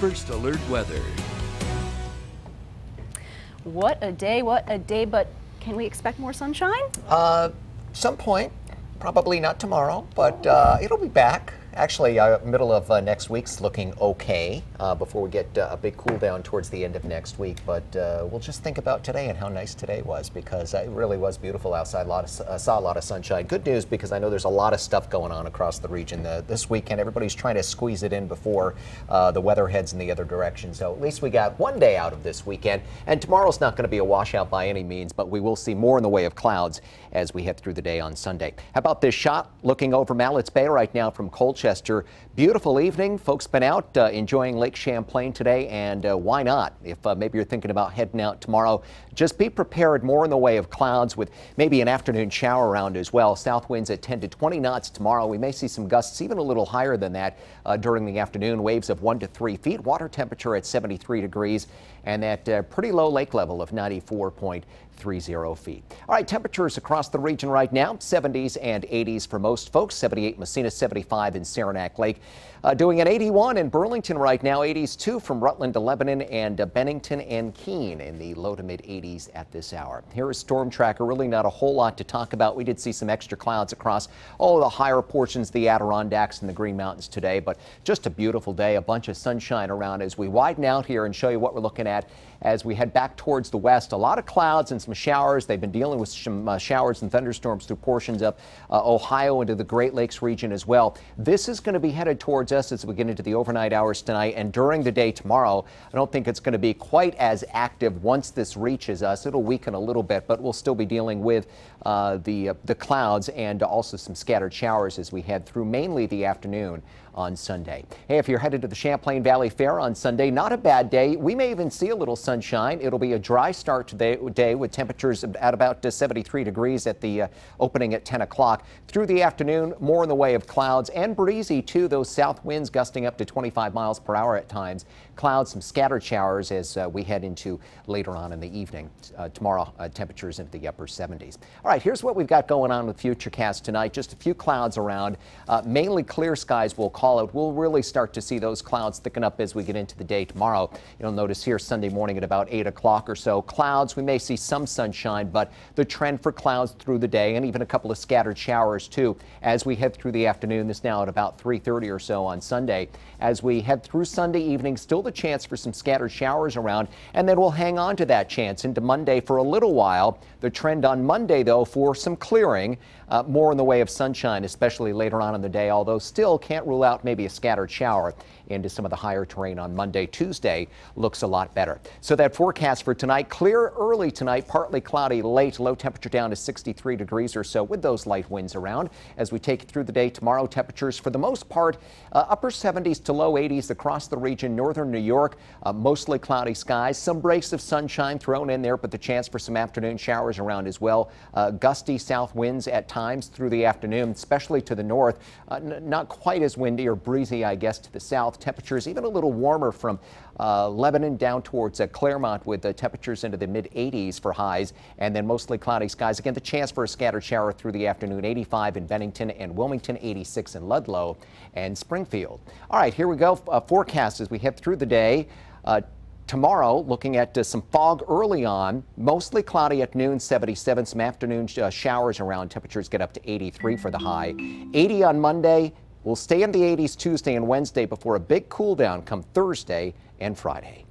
First Alert Weather. What a day, what a day, but can we expect more sunshine? Uh, some point, probably not tomorrow, but uh, it'll be back. Actually, uh, middle of uh, next week's looking okay uh, before we get uh, a big cool down towards the end of next week. But uh, we'll just think about today and how nice today was because it really was beautiful outside. A lot of, uh, saw a lot of sunshine. Good news because I know there's a lot of stuff going on across the region this weekend. Everybody's trying to squeeze it in before the weather heads in the other direction. So at least we got one day out of this weekend. And tomorrow's not going to be a washout by any means, but we will see more in the way of clouds as we head through the day on Sunday. How about this shot looking over Malletts Bay right now from Colchester? Colchester. Beautiful evening. Folks been out uh, enjoying Lake Champlain today, and uh, why not? If uh, maybe you're thinking about heading out tomorrow, just be prepared more in the way of clouds with maybe an afternoon shower around as well. South winds at 10 to 20 knots tomorrow. We may see some gusts even a little higher than that uh, during the afternoon. Waves of 1 to 3 feet. Water temperature at 73 degrees and that uh, pretty low lake level of 94.30 feet. All right, temperatures across the region right now 70s and 80s for most folks. 78 Massena, 75 in Saranac Lake. Uh, doing an 81 in Burlington right now, 80s too from Rutland to Lebanon and uh, Bennington and Keene in the low to mid 80s at this hour. Here is Storm Tracker. Really not a whole lot to talk about. We did see some extra clouds across all the higher portions of the Adirondacks and the Green Mountains today, but just a beautiful day. A bunch of sunshine around as we widen out here and show you what we're looking at as we head back towards the west. A lot of clouds and some showers. They've been dealing with some uh, showers and thunderstorms through portions of uh, Ohio into the Great Lakes region as well. This is going to be headed towards us as we get into the overnight hours tonight and during the day tomorrow. I don't think it's going to be quite as active once this reaches us. It'll weaken a little bit, but we'll still be dealing with uh, the, uh, the clouds and also some scattered showers as we head through mainly the afternoon on Sunday. Hey, if you're headed to the Champlain Valley Fair on Sunday, not a bad day. We may even see a little sunshine. It'll be a dry start today day with temperatures at about 73 degrees at the uh, opening at 10 o'clock. Through the afternoon, more in the way of clouds and breezy too. Those south winds gusting up to 25 miles per hour at times. Clouds, some scattered showers as uh, we head into later on in the evening. Uh, tomorrow, uh, temperatures into the upper 70s. All right, here's what we've got going on with Futurecast tonight. Just a few clouds around. Uh, mainly clear skies will call out. We'll really start to see those clouds thicken up as we get into the day tomorrow. You'll notice here Sunday morning at about 8 o'clock or so. Clouds, we may see some sunshine, but the trend for clouds through the day and even a couple of scattered showers too as we head through the afternoon. This now at about 3.30 or so on Sunday. As we head through Sunday evening, still the chance for some scattered showers around, and then we'll hang on to that chance into Monday for a little while. The trend on Monday, though, for some clearing, uh, more in the way of sunshine, especially later on in the day, although still can't rule out maybe a scattered shower into some of the higher terrain on Monday. Tuesday looks a lot better. So that forecast for tonight, clear early tonight, partly cloudy late, low temperature down to 63 degrees or so with those light winds around. As we take through the day tomorrow, temperatures for the most part uh, upper 70s to low 80s across the region, northern New York, uh, mostly cloudy skies, some breaks of sunshine thrown in there, but the chance for some afternoon showers around as well. Uh, gusty south winds at times through the afternoon, especially to the north. Uh, not quite as windy or breezy, I guess, to the south temperatures even a little warmer from uh, Lebanon down towards uh, Claremont with the temperatures into the mid 80s for highs and then mostly cloudy skies. Again, the chance for a scattered shower through the afternoon 85 in Bennington and Wilmington, 86 in Ludlow and Springfield. All right, here we go. Uh, forecast as we head through the day. Uh, tomorrow, looking at uh, some fog early on, mostly cloudy at noon, 77. Some afternoon uh, showers around. Temperatures get up to 83 for the high. 80 on Monday, We'll stay in the 80s Tuesday and Wednesday before a big cool down come Thursday and Friday.